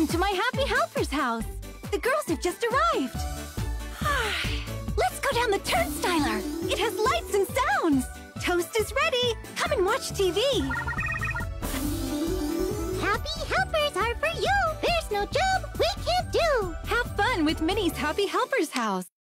Welcome to my Happy Helper's house. The girls have just arrived. Let's go down the turnstiler. It has lights and sounds. Toast is ready. Come and watch TV. Happy helpers are for you! There's no job we can't do! Have fun with Minnie's Happy Helper's house.